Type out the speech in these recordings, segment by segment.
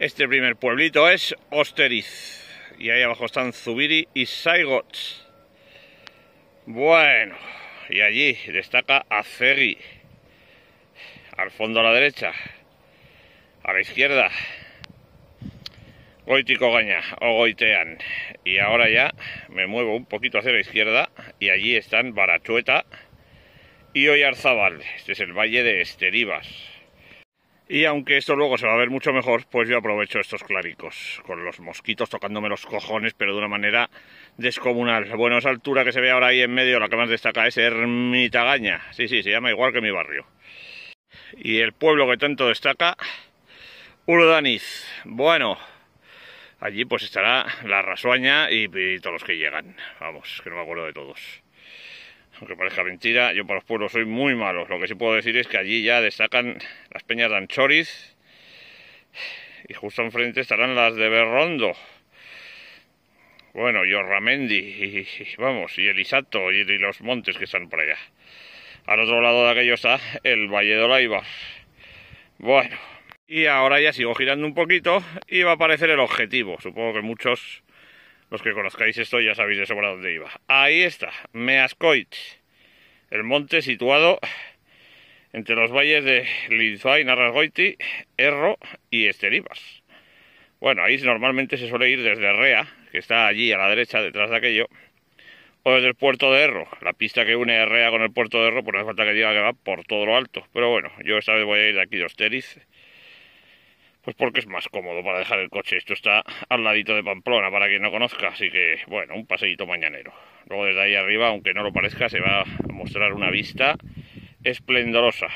Este primer pueblito es Osteriz. Y ahí abajo están Zubiri y Saigots. Bueno, y allí destaca Azegi. Al fondo a la derecha. A la izquierda. Goiticogaña o Goitean. Y ahora ya me muevo un poquito hacia la izquierda y allí están Barachueta y Oyarzabal. Este es el valle de Esteribas. Y aunque esto luego se va a ver mucho mejor, pues yo aprovecho estos claricos, con los mosquitos tocándome los cojones, pero de una manera descomunal. Bueno, esa altura que se ve ahora ahí en medio, la que más destaca es Ermitagaña. Sí, sí, se llama igual que mi barrio. Y el pueblo que tanto destaca, Urdaniz. Bueno, allí pues estará la Rasuaña y, y todos los que llegan. Vamos, que no me acuerdo de todos aunque parezca mentira, yo para los pueblos soy muy malo. Lo que sí puedo decir es que allí ya destacan las peñas de Anchoriz y justo enfrente estarán las de Berrondo. Bueno, y Orramendi, y, vamos, y Elisato, y, y, los montes que están por allá. Al otro lado de aquello está el Valle de Olaibar. Bueno, y ahora ya sigo girando un poquito y va a aparecer el objetivo. Supongo que muchos los que conozcáis esto ya sabéis de sobra dónde iba. Ahí está, Meascoit, el monte situado entre los valles de Lizuay, Narrasgoiti, Erro y Esteribas. Bueno, ahí normalmente se suele ir desde Rea, que está allí a la derecha, detrás de aquello, o desde el puerto de Erro. La pista que une Rea con el puerto de Erro, pues no hace falta que diga que va por todo lo alto. Pero bueno, yo esta vez voy a ir de aquí de Osteriz pues porque es más cómodo para dejar el coche. Esto está al ladito de Pamplona, para quien no conozca, así que, bueno, un paseíto mañanero. Luego desde ahí arriba, aunque no lo parezca, se va a mostrar una vista esplendorosa.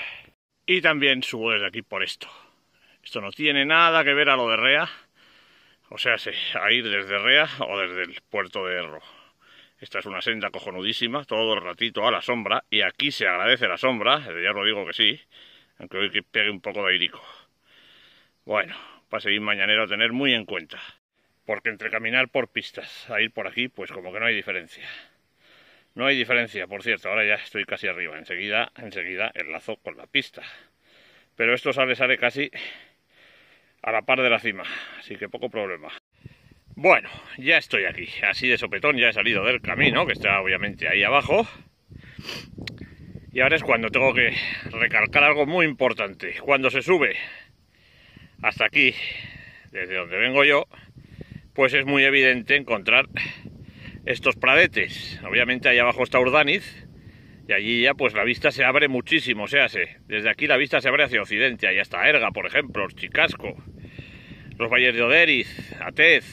Y también subo desde aquí por esto. Esto no tiene nada que ver a lo de Rea, o sea, a ir desde Rea o desde el puerto de Erro. Esta es una senda cojonudísima, todo el ratito a la sombra, y aquí se agradece la sombra, ya lo digo que sí, aunque hoy que pegue un poco de airico. Bueno, para seguir mañanero a tener muy en cuenta. Porque entre caminar por pistas a ir por aquí, pues como que no hay diferencia. No hay diferencia, por cierto, ahora ya estoy casi arriba. Enseguida, enseguida enlazo con la pista. Pero esto sale, sale casi a la par de la cima, así que poco problema. Bueno, ya estoy aquí, así de sopetón, ya he salido del camino, que está obviamente ahí abajo. Y ahora es cuando tengo que recalcar algo muy importante. Cuando se sube hasta aquí, desde donde vengo yo, pues es muy evidente encontrar estos pradetes. Obviamente ahí abajo está Urdaniz y allí ya pues la vista se abre muchísimo, o sea, desde aquí la vista se abre hacia occidente, ahí está Erga, por ejemplo, Chicasco, los valles de Oderiz, Atez.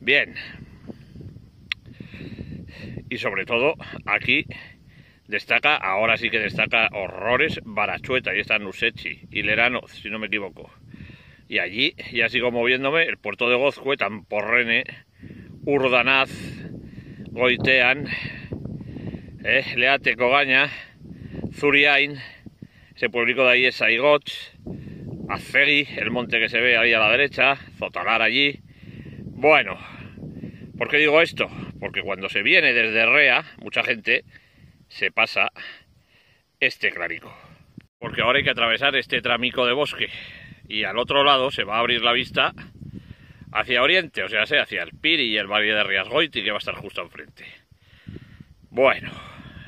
Bien. Y sobre todo aquí Destaca, ahora sí que destaca horrores Barachueta, ahí está Nusechi y Lerano, si no me equivoco. Y allí ya sigo moviéndome, el puerto de Gozcue, Tamporrene, Urdanaz, Goitean, eh, Leate, Cogaña, Zuriain, ese pueblico de ahí es Saigot, Azegui, el monte que se ve ahí a la derecha, Zotalar allí. Bueno, ¿por qué digo esto? Porque cuando se viene desde Rea, mucha gente se pasa este clarico. Porque ahora hay que atravesar este tramico de bosque y al otro lado se va a abrir la vista hacia oriente, o sea, hacia el Piri y el valle de Riasgoiti que va a estar justo enfrente. Bueno,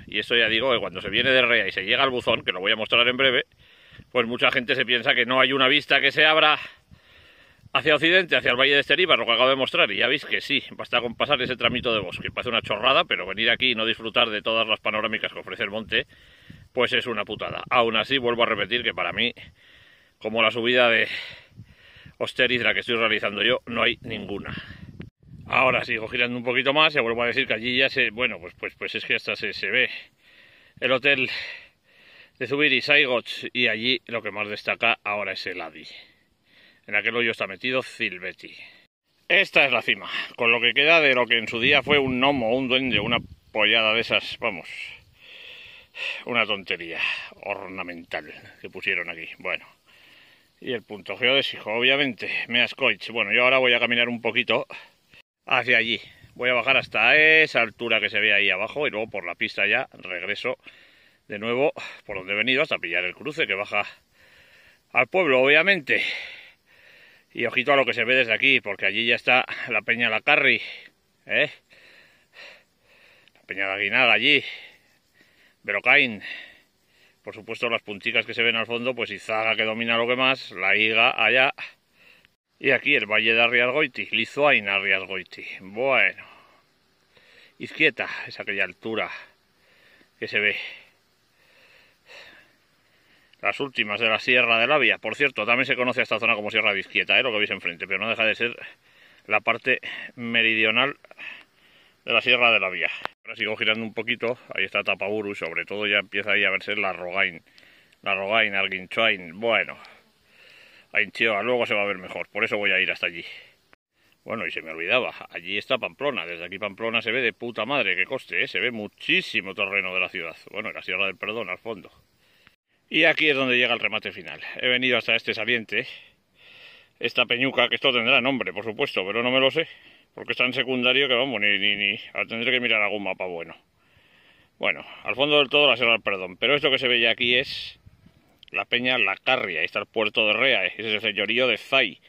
y esto ya digo que cuando se viene de Rea y se llega al buzón, que lo voy a mostrar en breve, pues mucha gente se piensa que no hay una vista que se abra hacia occidente, hacia el Valle de Esteriba, lo que acabo de mostrar, y ya veis que sí, basta con pasar ese tramito de bosque. Parece una chorrada, pero venir aquí y no disfrutar de todas las panorámicas que ofrece el monte, pues es una putada. Aún así, vuelvo a repetir que para mí, como la subida de Osteriz, la que estoy realizando yo, no hay ninguna. Ahora sigo girando un poquito más y vuelvo a decir que allí ya se... Bueno, pues, pues, pues es que hasta se, se ve el hotel de Zubiri Saigots y allí lo que más destaca ahora es el Adi. En aquel hoyo está metido Silvetti. Esta es la cima, con lo que queda de lo que en su día fue un gnomo, un duende, una pollada de esas, vamos, una tontería ornamental que pusieron aquí. Bueno, y el punto geodésico, obviamente, Meascoich. Bueno, yo ahora voy a caminar un poquito hacia allí. Voy a bajar hasta esa altura que se ve ahí abajo y luego por la pista ya regreso de nuevo por donde he venido hasta pillar el cruce que baja al pueblo, obviamente. Y ojito a lo que se ve desde aquí, porque allí ya está la Peña La Carri, ¿eh? La Peña La Guinaga allí, Berocain. Por supuesto las punticas que se ven al fondo, pues Izaga que domina lo que más, la Iga allá. Y aquí el Valle de Arriasgoiti, Lizuain Arriasgoiti. Bueno. Izquieta es aquella altura que se ve las últimas de la Sierra de la Vía. Por cierto, también se conoce esta zona como Sierra de Izquieta, ¿eh? lo que veis enfrente, pero no deja de ser la parte meridional de la Sierra de la Vía. Ahora sigo girando un poquito, ahí está Tapaburu sobre todo ya empieza ahí a verse la Rogain, la Rogain, Arguinchoain, bueno, Ainchioa, luego se va a ver mejor, por eso voy a ir hasta allí. Bueno, y se me olvidaba, allí está Pamplona, desde aquí Pamplona se ve de puta madre, que coste, ¿eh? se ve muchísimo terreno de la ciudad, bueno, la Sierra del Perdón al fondo. Y aquí es donde llega el remate final. He venido hasta este saliente, esta peñuca, que esto tendrá nombre, por supuesto, pero no me lo sé, porque está en secundario que vamos, ni, ni, ni, tendré que mirar algún mapa bueno. Bueno, al fondo del todo la Sierra del Perdón, pero esto que se ve ya aquí es la peña La Carria, ahí está el puerto de Rea, ese señorío de Zay,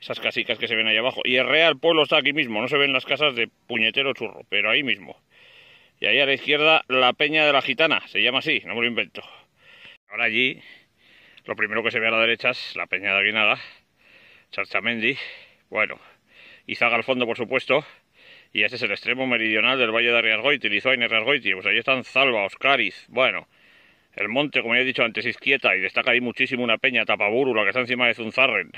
esas casicas que se ven ahí abajo. Y el Rea, el pueblo está aquí mismo, no se ven las casas de puñetero churro, pero ahí mismo. Y ahí a la izquierda la peña de la gitana, se llama así, no me lo invento. Ahora allí, lo primero que se ve a la derecha es la Peña de Aguinaga, Charchamendi, bueno, Izaga al fondo, por supuesto, y ese es el extremo meridional del Valle de Arriasgoiti, Lizoain Arriasgoiti, pues ahí están Zalba, Oscariz, bueno, el monte, como ya he dicho antes, Izquieta, y destaca ahí muchísimo una peña, Tapaburu, la que está encima de Zunzarren.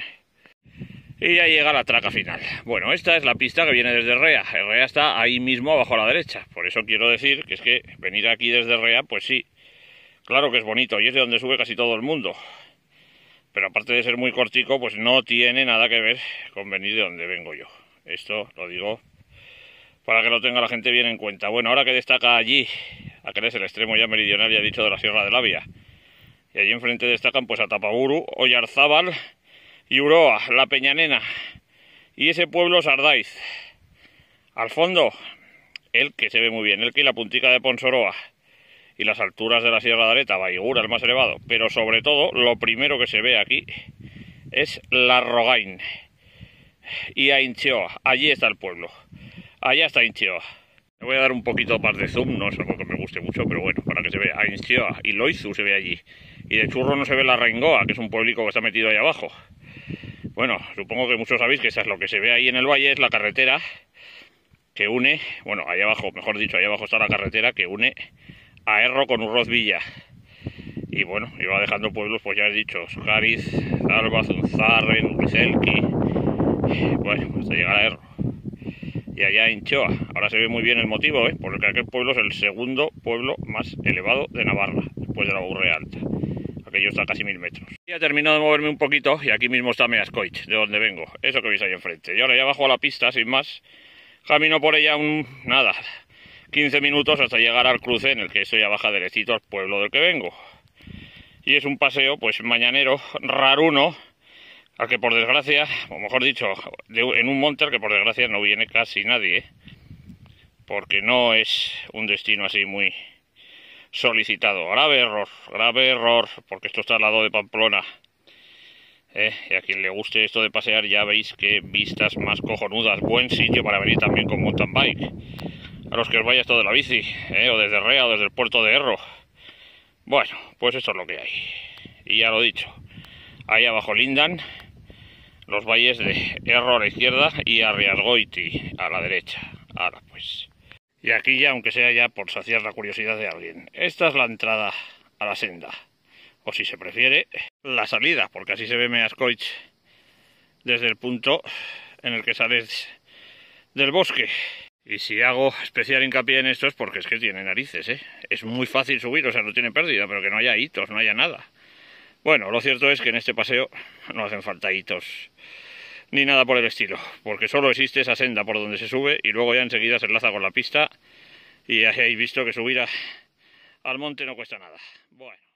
Y ya llega la traca final. Bueno, esta es la pista que viene desde Rea. Rea está ahí mismo abajo a la derecha. Por eso quiero decir que es que venir aquí desde Rea, pues sí, Claro que es bonito y es de donde sube casi todo el mundo. Pero aparte de ser muy cortico, pues no tiene nada que ver con venir de donde vengo yo. Esto lo digo para que lo tenga la gente bien en cuenta. Bueno, ahora que destaca allí, aquel es el extremo ya meridional, ya dicho, de la Sierra de la Vía. Y allí enfrente destacan pues a Tapaburu, Oyarzábal y Uroa, la Peñanena. Y ese pueblo Sardaiz. Al fondo, el que se ve muy bien, el que y la puntica de Ponsoroa y las alturas de la Sierra de Areta, Baigura, el más elevado. Pero sobre todo, lo primero que se ve aquí es la Rogain y Ainchioa. Allí está el pueblo. Allá está Ainchioa. Le voy a dar un poquito más de zoom, no es algo que me guste mucho, pero bueno, para que se vea. Ainchioa y Loizu se ve allí. Y de churro no se ve la Rengoa, que es un pueblico que está metido ahí abajo. Bueno, supongo que muchos sabéis que eso es lo que se ve ahí en el valle, es la carretera que une, bueno, ahí abajo, mejor dicho, ahí abajo está la carretera que une a Erro con Urroz Villa. Y bueno, iba dejando pueblos, pues ya he dicho, Sujariz, Alba, Zunzarren, Wiselki, bueno, hasta llegar a Erro. Y allá en Choa, ahora se ve muy bien el motivo, ¿eh? porque aquel pueblo es el segundo pueblo más elevado de Navarra, después de la Burre Alta. Aquello está a casi mil metros. Ya he terminado de moverme un poquito y aquí mismo está Meascoich, de donde vengo, eso que veis ahí enfrente. Y ahora ya bajo a la pista, sin más, camino por ella un... nada, 15 minutos hasta llegar al cruce en el que estoy ya baja derecito al pueblo del que vengo. Y es un paseo, pues mañanero, raruno, al que por desgracia, o mejor dicho, en un monte al que por desgracia no viene casi nadie, porque no es un destino así muy solicitado. Grave error, grave error, porque esto está al lado de Pamplona. ¿eh? Y a quien le guste esto de pasear ya veis que vistas más cojonudas, buen sitio para venir también con mountain bike a los que os vayáis todo de la bici, ¿eh? o desde Rea o desde el puerto de Erro. Bueno, pues eso es lo que hay. Y ya lo dicho, ahí abajo lindan los valles de Erro a la izquierda y Arriasgoiti a la derecha. Ahora pues. Y aquí ya, aunque sea ya por saciar la curiosidad de alguien, esta es la entrada a la senda. O si se prefiere, la salida, porque así se ve Meascoich desde el punto en el que sales del bosque. Y si hago especial hincapié en esto es porque es que tiene narices, ¿eh? Es muy fácil subir, o sea, no tiene pérdida, pero que no haya hitos, no haya nada. Bueno, lo cierto es que en este paseo no hacen falta hitos ni nada por el estilo, porque solo existe esa senda por donde se sube y luego ya enseguida se enlaza con la pista y habéis visto que subir al monte no cuesta nada. Bueno.